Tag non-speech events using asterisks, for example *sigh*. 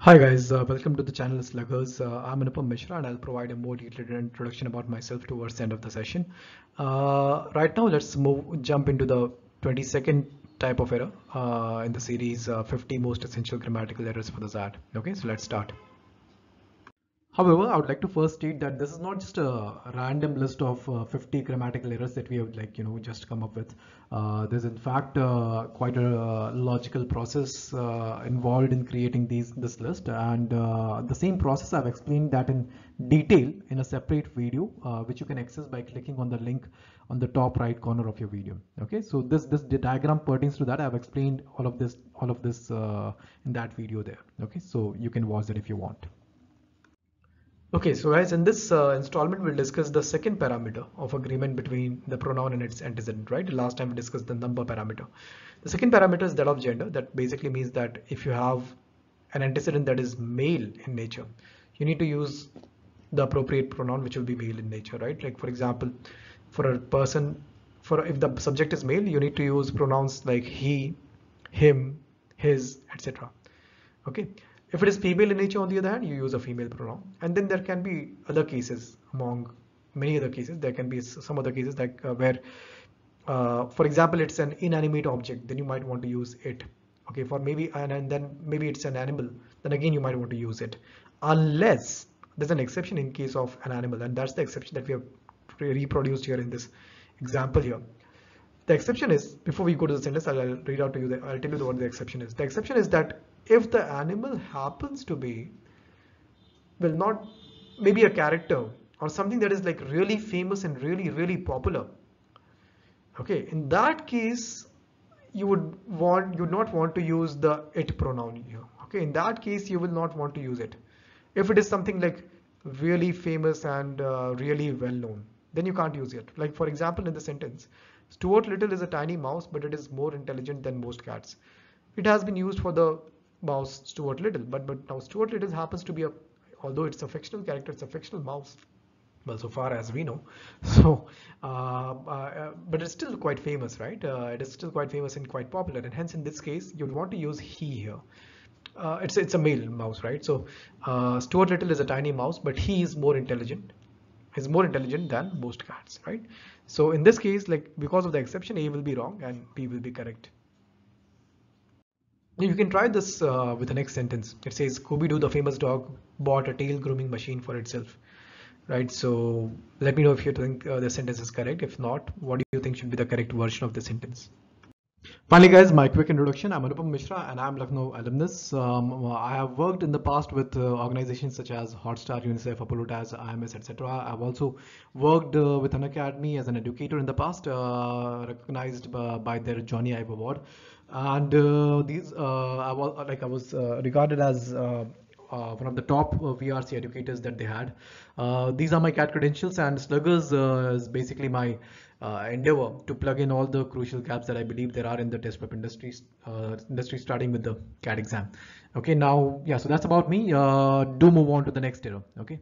Hi guys, uh, welcome to the channel Sluggers. Uh, I'm Anupam Mishra and I'll provide a more detailed introduction about myself towards the end of the session. Uh, right now, let's move jump into the 22nd type of error uh, in the series uh, 50 most essential grammatical errors for the XAT. Okay, so let's start. However, I would like to first state that this is not just a random list of uh, 50 grammatical errors that we have like, you know, just come up with. Uh, there's in fact uh, quite a uh, logical process uh, involved in creating these this list and uh, the same process I've explained that in detail in a separate video which you can access by clicking on the link on the top right corner of your video. Okay, so this this diagram pertains to that. I've explained all of this all of this in that video there. Okay, so you can watch that if you want. Okay, so guys, in this uh, installment, we'll discuss the second parameter of agreement between the pronoun and its antecedent, right? Last time we discussed the number parameter. The second parameter is that of gender. That basically means that if you have an antecedent that is male in nature, you need to use the appropriate pronoun, which will be male in nature, right? Like for example, for a person, for if the subject is male, you need to use pronouns like he, him, his, etc. Okay, if it is female in nature, on the other hand, you use a female pronoun. And then there can be other cases among many other cases. There can be some other cases like uh, where, uh, for example, it's an inanimate object. Then you might want to use it. Okay, for maybe and, and then maybe it's an animal. Then again, you might want to use it, unless there's an exception in case of an animal, and that's the exception that we have reproduced here in this example here. The exception is, before we go to the sentence, I'll, I'll read out to you, the, I'll tell you what the exception is. The exception is that if the animal happens to be, well, not maybe a character or something that is like really famous and really, really popular. Okay, in that case, you would want, you would not want to use the it pronoun here. Okay, in that case, you will not want to use it. If it is something like really famous and uh, really well known, then you can't use it. Like for example, in the sentence, Stuart Little is a tiny mouse, but it is more intelligent than most cats. It has been used for the mouse Stuart Little, but but now Stuart Little happens to be a, although it's a fictional character, it's a fictional mouse. Well, so far as we know, *laughs* so uh, uh, but it's still quite famous, right? Uh, it is still quite famous and quite popular, and hence in this case, you'd want to use he here. Uh, it's it's a male mouse, right? So uh, Stuart Little is a tiny mouse, but he is more intelligent is more intelligent than most cats, right? So in this case, like because of the exception, A will be wrong and B will be correct. You can try this uh, with the next sentence. It says, Scooby-Doo, the famous dog, bought a tail grooming machine for itself. Right, so let me know if you think uh, the sentence is correct. If not, what do you think should be the correct version of the sentence? Finally, guys, my quick introduction. I'm Anupam Mishra and I'm Lucknow alumnus. Um, I have worked in the past with uh, organizations such as Hotstar, UNICEF, Apollo IMS, etc. I've also worked uh, with Unacademy as an educator in the past, uh, recognized by, by, their Johnny Ive Award. And uh, these, uh, I was like I was uh, regarded as uh, one of the top uh, VARC educators that they had. Uh, these are my CAT credentials and Sluggers is basically my endeavor to plug in all the crucial gaps that I believe there are in the test prep industry, industry starting with the CAT exam. Okay, now, yeah, so that's about me. do move on to the next error. Okay.